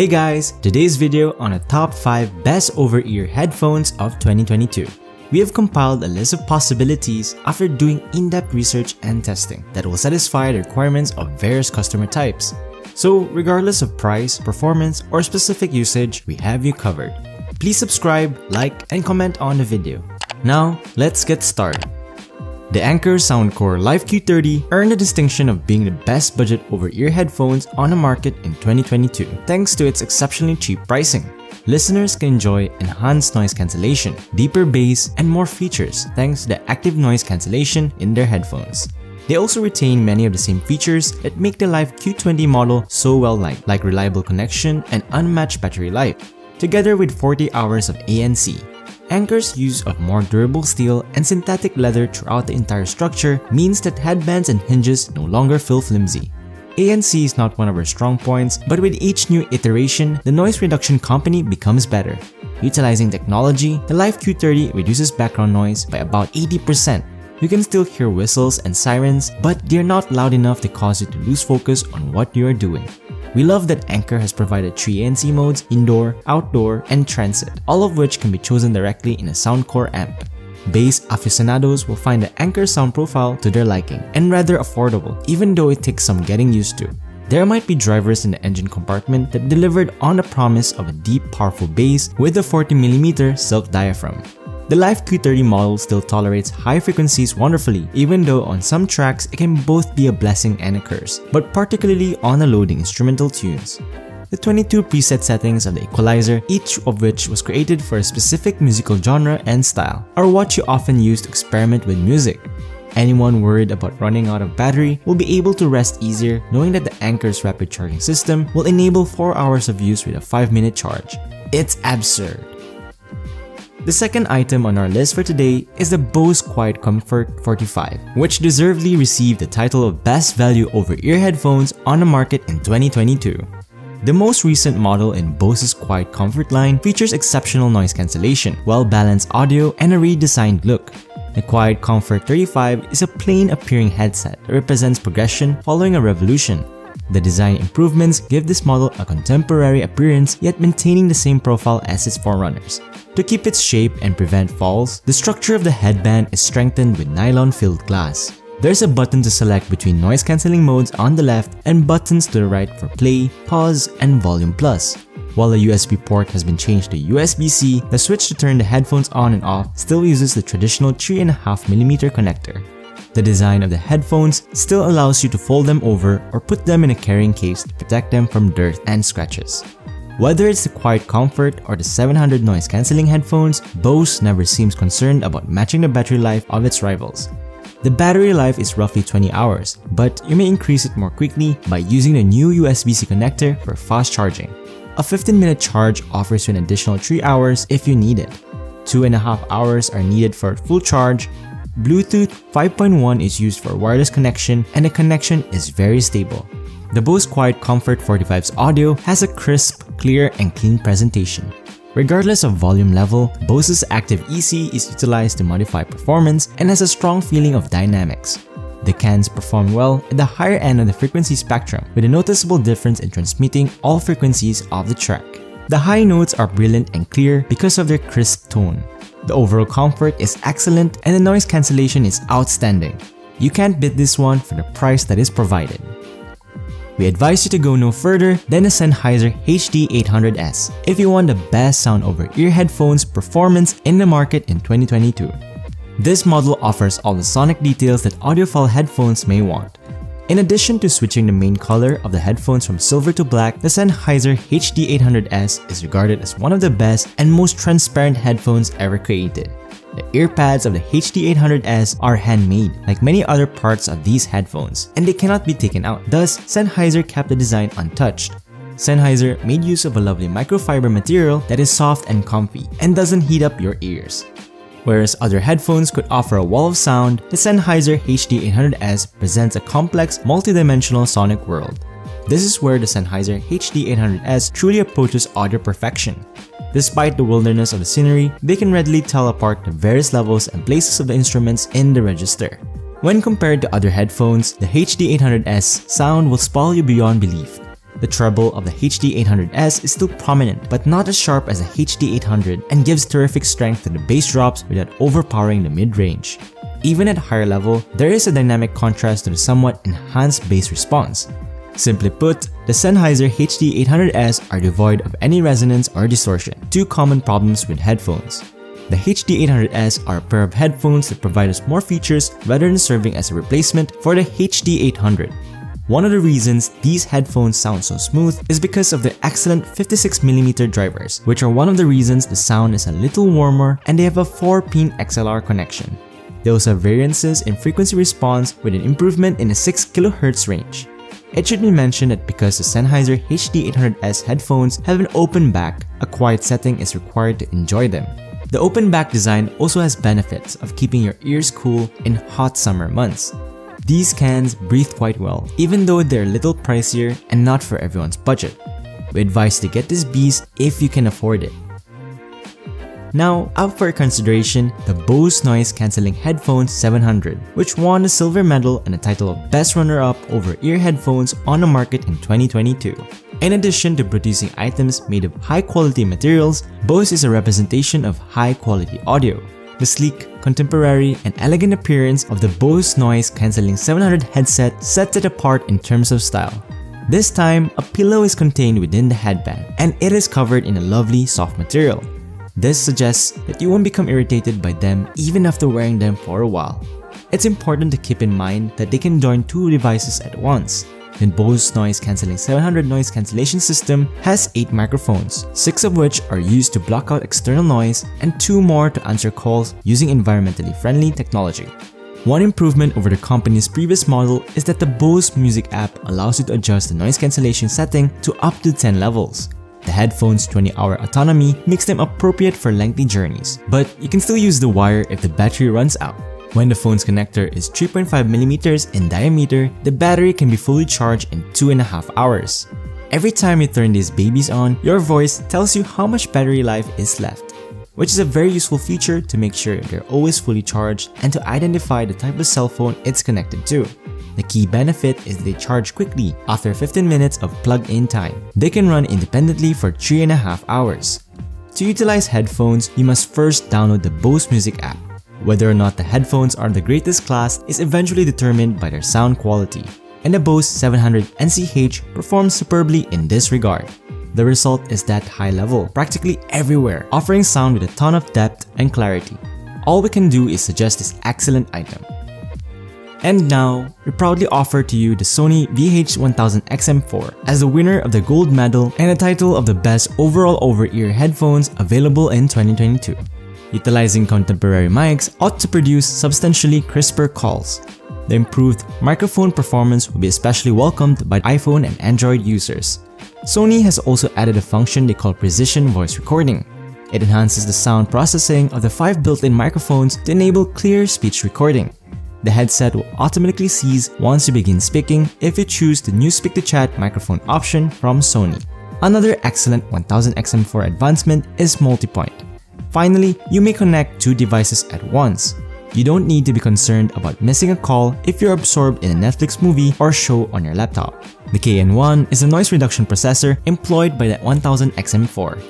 Hey guys, today's video on a top 5 best over-ear headphones of 2022. We have compiled a list of possibilities after doing in-depth research and testing that will satisfy the requirements of various customer types. So regardless of price, performance, or specific usage, we have you covered. Please subscribe, like, and comment on the video. Now, let's get started. The Anker Soundcore Life Q30 earned the distinction of being the best budget over-ear headphones on the market in 2022 thanks to its exceptionally cheap pricing. Listeners can enjoy enhanced noise cancellation, deeper bass, and more features thanks to the active noise cancellation in their headphones. They also retain many of the same features that make the Life Q20 model so well liked, like reliable connection and unmatched battery life, together with 40 hours of ANC. Anker's use of more durable steel and synthetic leather throughout the entire structure means that headbands and hinges no longer feel flimsy. ANC is not one of our strong points, but with each new iteration, the noise reduction company becomes better. Utilizing technology, the Life Q30 reduces background noise by about 80%. You can still hear whistles and sirens, but they're not loud enough to cause you to lose focus on what you are doing. We love that Anker has provided 3 ANC modes, indoor, outdoor, and transit, all of which can be chosen directly in a Soundcore amp. Bass aficionados will find the Anker sound profile to their liking and rather affordable even though it takes some getting used to. There might be drivers in the engine compartment that delivered on the promise of a deep powerful bass with a 40mm silk diaphragm. The Life Q30 model still tolerates high frequencies wonderfully, even though on some tracks it can both be a blessing and a curse, but particularly on the loading instrumental tunes. The 22 preset settings of the equalizer, each of which was created for a specific musical genre and style, are what you often use to experiment with music. Anyone worried about running out of battery will be able to rest easier knowing that the Anker's rapid charging system will enable 4 hours of use with a 5 minute charge. It's absurd. The second item on our list for today is the Bose Quiet Comfort 45, which deservedly received the title of Best Value over Ear Headphones on the market in 2022. The most recent model in Bose's Quiet Comfort line features exceptional noise cancellation, well-balanced audio, and a redesigned look. The Quiet Comfort 35 is a plain appearing headset that represents progression following a revolution the design improvements give this model a contemporary appearance yet maintaining the same profile as its forerunners. To keep its shape and prevent falls, the structure of the headband is strengthened with nylon-filled glass. There's a button to select between noise cancelling modes on the left and buttons to the right for play, pause, and volume plus. While the USB port has been changed to USB-C, the switch to turn the headphones on and off still uses the traditional 3.5mm connector. The design of the headphones still allows you to fold them over or put them in a carrying case to protect them from dirt and scratches. Whether it's the quiet comfort or the 700 noise cancelling headphones, Bose never seems concerned about matching the battery life of its rivals. The battery life is roughly 20 hours, but you may increase it more quickly by using the new USB-C connector for fast charging. A 15-minute charge offers you an additional 3 hours if you need it. 2.5 hours are needed for a full charge Bluetooth 5.1 is used for wireless connection and the connection is very stable. The Bose Quiet Comfort 45's audio has a crisp, clear, and clean presentation. Regardless of volume level, Bose's Active EQ is utilized to modify performance and has a strong feeling of dynamics. The cans perform well at the higher end of the frequency spectrum with a noticeable difference in transmitting all frequencies of the track. The high notes are brilliant and clear because of their crisp tone. The overall comfort is excellent and the noise cancellation is outstanding. You can't beat this one for the price that is provided. We advise you to go no further than the Sennheiser HD800S if you want the best sound over ear headphones performance in the market in 2022. This model offers all the sonic details that audiophile headphones may want, in addition to switching the main color of the headphones from silver to black, the Sennheiser HD800S is regarded as one of the best and most transparent headphones ever created. The earpads of the HD800S are handmade, like many other parts of these headphones, and they cannot be taken out. Thus, Sennheiser kept the design untouched. Sennheiser made use of a lovely microfiber material that is soft and comfy and doesn't heat up your ears. Whereas other headphones could offer a wall of sound, the Sennheiser HD800S presents a complex, multidimensional sonic world. This is where the Sennheiser HD800S truly approaches audio perfection. Despite the wilderness of the scenery, they can readily tell apart the various levels and places of the instruments in the register. When compared to other headphones, the HD800S sound will spoil you beyond belief. The treble of the HD800S is still prominent but not as sharp as the HD800 and gives terrific strength to the bass drops without overpowering the mid-range. Even at higher level, there is a dynamic contrast to the somewhat enhanced bass response. Simply put, the Sennheiser HD800S are devoid of any resonance or distortion, two common problems with headphones. The HD800S are a pair of headphones that provide us more features rather than serving as a replacement for the HD800. One of the reasons these headphones sound so smooth is because of their excellent 56mm drivers, which are one of the reasons the sound is a little warmer and they have a 4-pin XLR connection. They also have variances in frequency response with an improvement in the 6kHz range. It should be mentioned that because the Sennheiser HD800S headphones have an open back, a quiet setting is required to enjoy them. The open back design also has benefits of keeping your ears cool in hot summer months. These cans breathe quite well, even though they're a little pricier and not for everyone's budget. We advise to get this beast if you can afford it. Now, up for consideration, the Bose Noise Cancelling Headphones 700, which won a silver medal and the title of Best Runner-Up over ear headphones on the market in 2022. In addition to producing items made of high-quality materials, Bose is a representation of high-quality audio. The sleek, contemporary, and elegant appearance of the Bose Noise Cancelling 700 headset sets it apart in terms of style. This time, a pillow is contained within the headband, and it is covered in a lovely soft material. This suggests that you won't become irritated by them even after wearing them for a while. It's important to keep in mind that they can join two devices at once. The Bose Noise Cancelling 700 noise cancellation system has 8 microphones, 6 of which are used to block out external noise and 2 more to answer calls using environmentally friendly technology. One improvement over the company's previous model is that the Bose Music app allows you to adjust the noise cancellation setting to up to 10 levels, the headphones' 20-hour autonomy makes them appropriate for lengthy journeys, but you can still use the wire if the battery runs out. When the phone's connector is 3.5mm in diameter, the battery can be fully charged in 2.5 hours. Every time you turn these babies on, your voice tells you how much battery life is left, which is a very useful feature to make sure they're always fully charged and to identify the type of cell phone it's connected to. The key benefit is they charge quickly after 15 minutes of plug-in time. They can run independently for 3.5 hours. To utilize headphones, you must first download the Bose Music app. Whether or not the headphones are the greatest class is eventually determined by their sound quality, and the Bose 700 NCH performs superbly in this regard. The result is that high level, practically everywhere, offering sound with a ton of depth and clarity. All we can do is suggest this excellent item. And now, we proudly offer to you the Sony VH1000XM4 as the winner of the gold medal and the title of the best overall over-ear headphones available in 2022. Utilizing contemporary mics ought to produce substantially crisper calls. The improved microphone performance will be especially welcomed by iPhone and Android users. Sony has also added a function they call Precision Voice Recording. It enhances the sound processing of the five built-in microphones to enable clear speech recording. The headset will automatically cease once you begin speaking if you choose the new Speak to Chat microphone option from Sony. Another excellent 1000XM4 advancement is multi-point. Finally, you may connect two devices at once. You don't need to be concerned about missing a call if you're absorbed in a Netflix movie or show on your laptop. The QN1 is a noise reduction processor employed by the 1000XM4.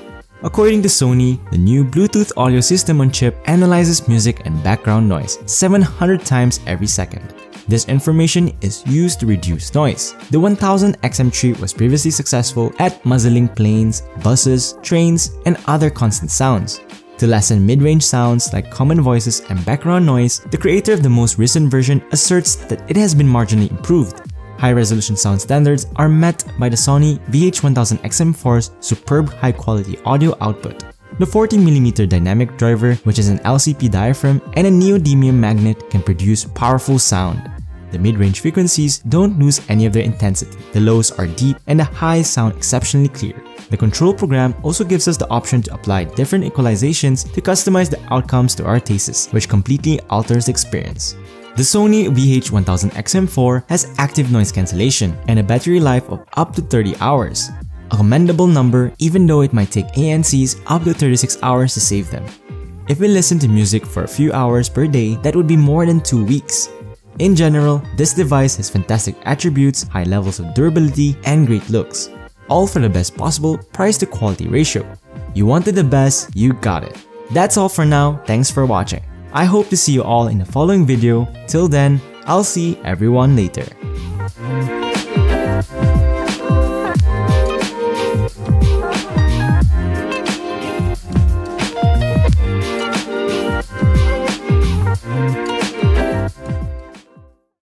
According to Sony, the new Bluetooth audio system on chip analyzes music and background noise 700 times every second. This information is used to reduce noise. The 1000 XM3 was previously successful at muzzling planes, buses, trains, and other constant sounds. To lessen mid-range sounds like common voices and background noise, the creator of the most recent version asserts that it has been marginally improved. High-resolution sound standards are met by the Sony VH1000XM4's superb high-quality audio output. The 40mm dynamic driver, which is an LCP diaphragm and a neodymium magnet can produce powerful sound. The mid-range frequencies don't lose any of their intensity. The lows are deep and the highs sound exceptionally clear. The control program also gives us the option to apply different equalizations to customize the outcomes to our tastes, which completely alters the experience. The Sony VH1000XM4 has active noise cancellation and a battery life of up to 30 hours. A commendable number even though it might take ANCs up to 36 hours to save them. If we listen to music for a few hours per day, that would be more than 2 weeks. In general, this device has fantastic attributes, high levels of durability, and great looks. all for the best possible price to quality ratio. You wanted the best, you got it. That's all for now, thanks for watching. I hope to see you all in the following video. Till then, I'll see everyone later.